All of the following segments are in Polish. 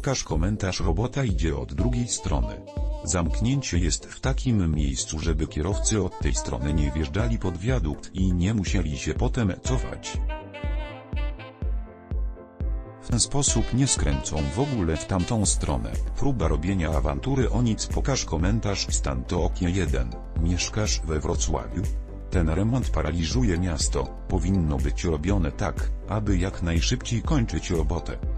Pokaż komentarz robota idzie od drugiej strony. Zamknięcie jest w takim miejscu, żeby kierowcy od tej strony nie wjeżdżali pod wiadukt i nie musieli się potem cofać. W ten sposób nie skręcą w ogóle w tamtą stronę. Próba robienia awantury o nic pokaż komentarz stan to oknie 1. Mieszkasz we Wrocławiu? Ten remont paraliżuje miasto, powinno być robione tak, aby jak najszybciej kończyć robotę.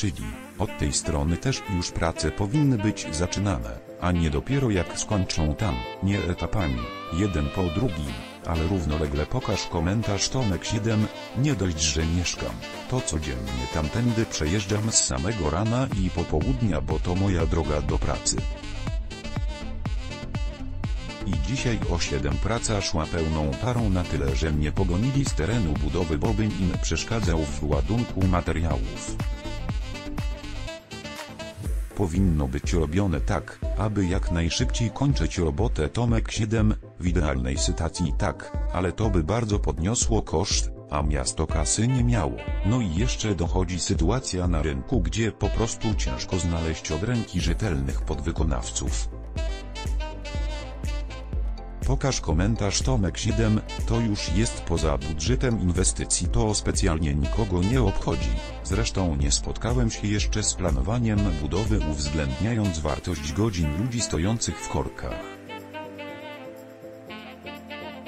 Czyli, od tej strony też już prace powinny być zaczynane, a nie dopiero jak skończą tam, nie etapami, jeden po drugim, ale równolegle pokaż komentarz Tomek 7, nie dość, że mieszkam, to codziennie tamtędy przejeżdżam z samego rana i popołudnia, bo to moja droga do pracy. I dzisiaj o 7 praca szła pełną parą na tyle, że mnie pogonili z terenu budowy, bo bym im przeszkadzał w ładunku materiałów powinno być robione tak, aby jak najszybciej kończyć robotę Tomek 7, w idealnej sytuacji tak, ale to by bardzo podniosło koszt, a miasto kasy nie miało. No i jeszcze dochodzi sytuacja na rynku, gdzie po prostu ciężko znaleźć od ręki rzetelnych podwykonawców. Pokaż komentarz Tomek 7, to już jest poza budżetem inwestycji to specjalnie nikogo nie obchodzi. Zresztą nie spotkałem się jeszcze z planowaniem budowy uwzględniając wartość godzin ludzi stojących w korkach.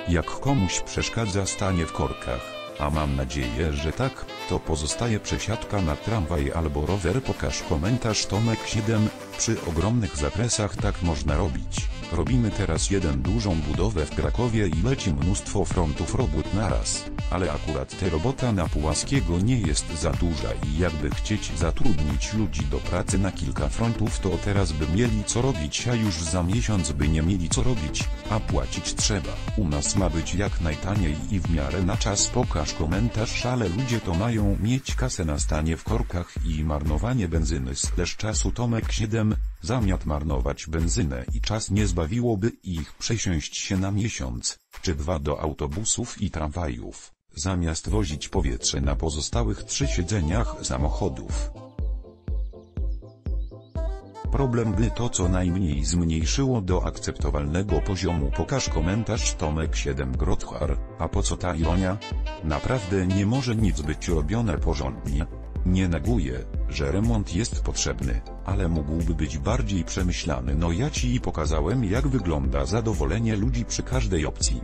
Jak komuś przeszkadza stanie w korkach, a mam nadzieję, że tak, to pozostaje przesiadka na tramwaj albo rower pokaż komentarz Tomek 7, przy ogromnych zakresach tak można robić. Robimy teraz jeden dużą budowę w Krakowie i leci mnóstwo frontów robót naraz, ale akurat ta robota na Pułaskiego nie jest za duża i jakby chcieć zatrudnić ludzi do pracy na kilka frontów to teraz by mieli co robić a już za miesiąc by nie mieli co robić, a płacić trzeba. U nas ma być jak najtaniej i w miarę na czas. Pokaż komentarz ale ludzie to mają mieć kasę na stanie w korkach i marnowanie benzyny slash czasu Tomek 7, zamiast marnować benzynę i czas nie zbawiłoby ich przesiąść się na miesiąc, czy dwa do autobusów i tramwajów, zamiast wozić powietrze na pozostałych trzy siedzeniach samochodów. Problem gdy to co najmniej zmniejszyło do akceptowalnego poziomu pokaż komentarz Tomek 7 Grothar, a po co ta ironia? Naprawdę nie może nic być robione porządnie. Nie neguję, że remont jest potrzebny, ale mógłby być bardziej przemyślany no ja ci pokazałem jak wygląda zadowolenie ludzi przy każdej opcji.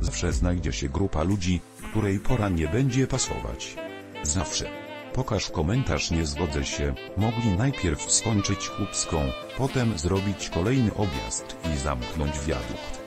Zawsze znajdzie się grupa ludzi, której pora nie będzie pasować. Zawsze. Pokaż komentarz nie zgodzę się, mogli najpierw skończyć chłopską, potem zrobić kolejny objazd i zamknąć wiadukt.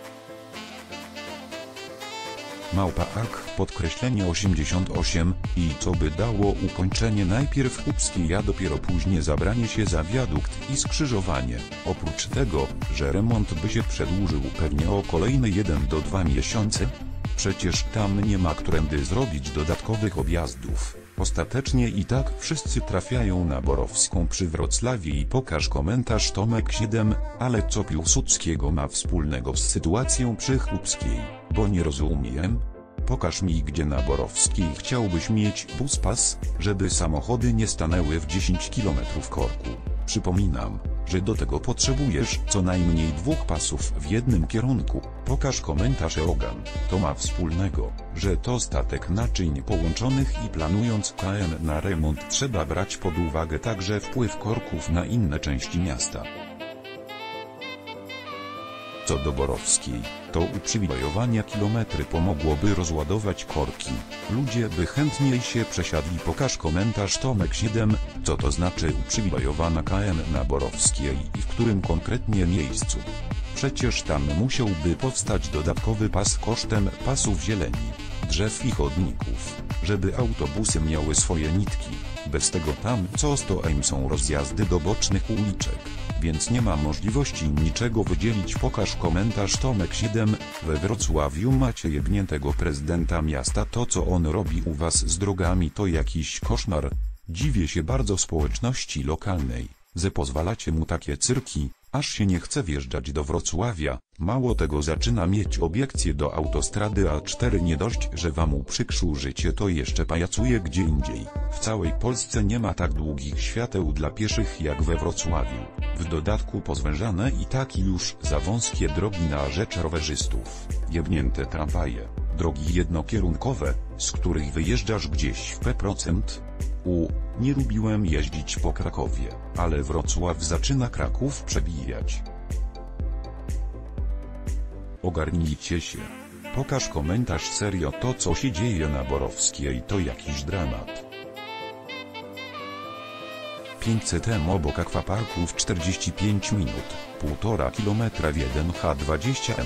Małpa Ak podkreślenie 88 i co by dało ukończenie najpierw chłopskiej a dopiero później zabranie się za wiadukt i skrzyżowanie, oprócz tego, że remont by się przedłużył pewnie o kolejne 1 do 2 miesiące. Przecież tam nie ma którędy zrobić dodatkowych objazdów. Ostatecznie i tak wszyscy trafiają na Borowską przy Wrocławiu i pokaż komentarz Tomek 7, ale co Piłsudskiego ma wspólnego z sytuacją przy Chłopskiej, bo nie rozumiem. Pokaż mi gdzie na Borowskiej chciałbyś mieć buspas, żeby samochody nie stanęły w 10 km korku. Przypominam, że do tego potrzebujesz co najmniej dwóch pasów w jednym kierunku. Pokaż komentarz Eogan. To ma wspólnego, że to statek naczyń połączonych i planując KN na remont trzeba brać pod uwagę także wpływ korków na inne części miasta. Co do Borowskiej, to uprzywilejowania kilometry pomogłoby rozładować korki. Ludzie by chętniej się przesiadli. Pokaż komentarz Tomek 7, co to znaczy uprzywilejowana KM na Borowskiej i w którym konkretnie miejscu. Przecież tam musiałby powstać dodatkowy pas kosztem pasów zieleni, drzew i chodników, żeby autobusy miały swoje nitki. Bez tego tam co 100 m są rozjazdy do bocznych uliczek więc nie ma możliwości niczego wydzielić. Pokaż komentarz Tomek 7, we Wrocławiu macie jebniętego prezydenta miasta. To co on robi u was z drogami to jakiś koszmar, dziwię się bardzo społeczności lokalnej, że pozwalacie mu takie cyrki, Aż się nie chce wjeżdżać do Wrocławia, mało tego zaczyna mieć obiekcje do autostrady A4 nie dość, że wam uprzykrzył życie to jeszcze pajacuje gdzie indziej. W całej Polsce nie ma tak długich świateł dla pieszych jak we Wrocławiu. W dodatku pozwężane i tak już za wąskie drogi na rzecz rowerzystów. Jebnięte tramwaje, drogi jednokierunkowe, z których wyjeżdżasz gdzieś w P%. U, nie lubiłem jeździć po Krakowie, ale Wrocław zaczyna Kraków przebijać. Ogarnijcie się. Pokaż komentarz serio to co się dzieje na Borowskiej to jakiś dramat. 500 m obok akwaparku w 45 minut, 1,5 km w 1H20M.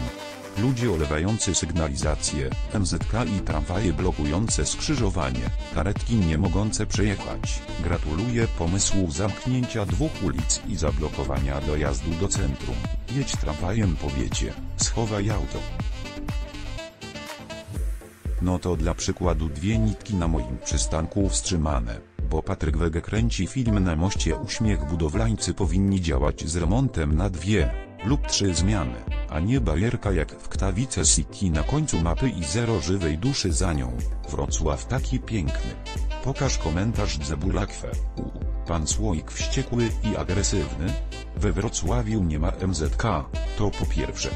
Ludzie olewający sygnalizację, MZK i tramwaje blokujące skrzyżowanie, karetki nie mogące przejechać. Gratuluję pomysłu zamknięcia dwóch ulic i zablokowania dojazdu do centrum. Jedź tramwajem powiecie, schowaj auto. No to dla przykładu dwie nitki na moim przystanku wstrzymane, bo Patryk Wege kręci film na moście Uśmiech budowlańcy powinni działać z remontem na dwie lub trzy zmiany, a nie barierka jak w Ktawice City na końcu mapy i zero żywej duszy za nią. Wrocław taki piękny. Pokaż komentarz Zebulakwe. U, pan Słoik wściekły i agresywny? We Wrocławiu nie ma MZK, to po pierwsze.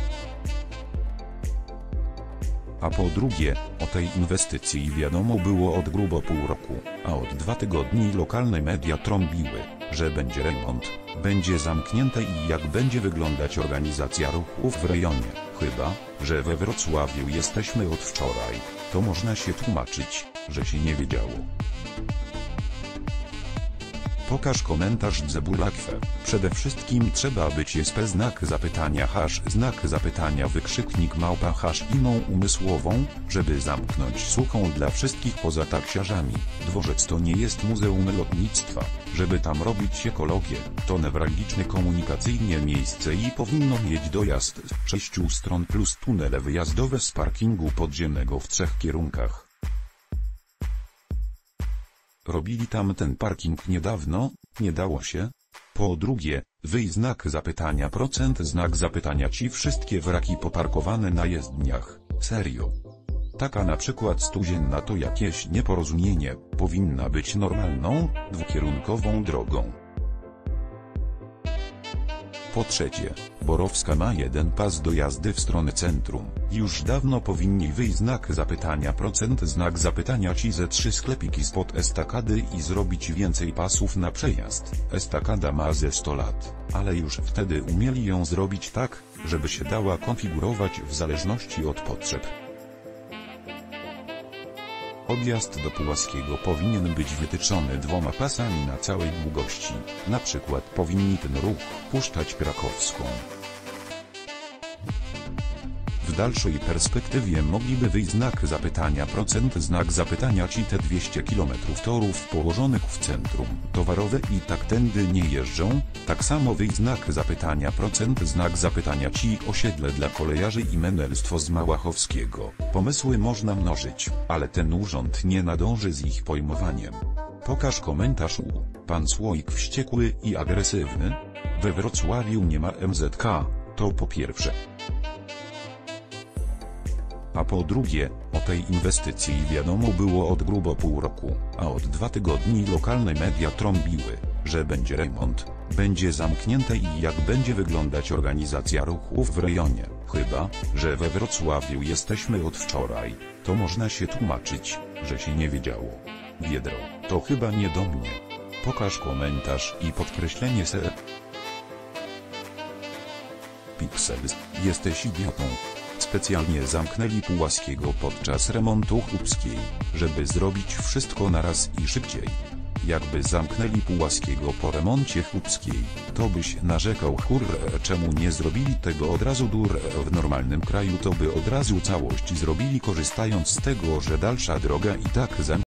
A po drugie, o tej inwestycji wiadomo było od grubo pół roku, a od dwa tygodni lokalne media trąbiły, że będzie remont, będzie zamknięte i jak będzie wyglądać organizacja ruchów w rejonie. Chyba, że we Wrocławiu jesteśmy od wczoraj, to można się tłumaczyć, że się nie wiedziało. Pokaż komentarz Zebulakwe. Przede wszystkim trzeba być SP znak zapytania hash znak zapytania wykrzyknik małpa hash iną umysłową, żeby zamknąć suchą dla wszystkich poza taksiarzami. Dworzec to nie jest muzeum lotnictwa, żeby tam robić ekologię, to newralgiczne komunikacyjnie miejsce i powinno mieć dojazd z sześciu stron plus tunele wyjazdowe z parkingu podziemnego w trzech kierunkach. Robili tam ten parking niedawno, nie dało się. Po drugie, wyj znak zapytania procent znak zapytania ci wszystkie wraki poparkowane na jezdniach, serio. Taka na przykład studzienna to jakieś nieporozumienie, powinna być normalną, dwukierunkową drogą. Po trzecie, Borowska ma jeden pas do jazdy w stronę centrum. Już dawno powinni wyjść znak zapytania procent znak zapytania ci ze trzy sklepiki spod estakady i zrobić więcej pasów na przejazd. Estakada ma ze 100 lat, ale już wtedy umieli ją zrobić tak, żeby się dała konfigurować w zależności od potrzeb. Odjazd do Pułaskiego powinien być wytyczony dwoma pasami na całej długości. Na przykład powinni ten ruch puszczać krakowską. W dalszej perspektywie mogliby wyjść znak zapytania procent znak zapytania ci te 200 km torów położonych w centrum towarowe i tak tędy nie jeżdżą, tak samo wyjść znak zapytania procent znak zapytania ci osiedle dla kolejarzy i menelstwo z Małachowskiego. Pomysły można mnożyć, ale ten urząd nie nadąży z ich pojmowaniem. Pokaż komentarz u, pan Słoik wściekły i agresywny? We Wrocławiu nie ma MZK, to po pierwsze. A po drugie, o tej inwestycji wiadomo było od grubo pół roku, a od dwa tygodni lokalne media trąbiły, że będzie remont, będzie zamknięte i jak będzie wyglądać organizacja ruchów w rejonie. Chyba, że we Wrocławiu jesteśmy od wczoraj, to można się tłumaczyć, że się nie wiedziało. Wiedro, to chyba nie do mnie. Pokaż komentarz i podkreślenie se. Pixels, jesteś idiotą. Specjalnie zamknęli Pułaskiego podczas remontu chłopskiej, żeby zrobić wszystko naraz i szybciej. Jakby zamknęli Pułaskiego po remoncie chłopskiej, to byś narzekał hurra czemu nie zrobili tego od razu dur w normalnym kraju to by od razu całość zrobili korzystając z tego że dalsza droga i tak zamknięta.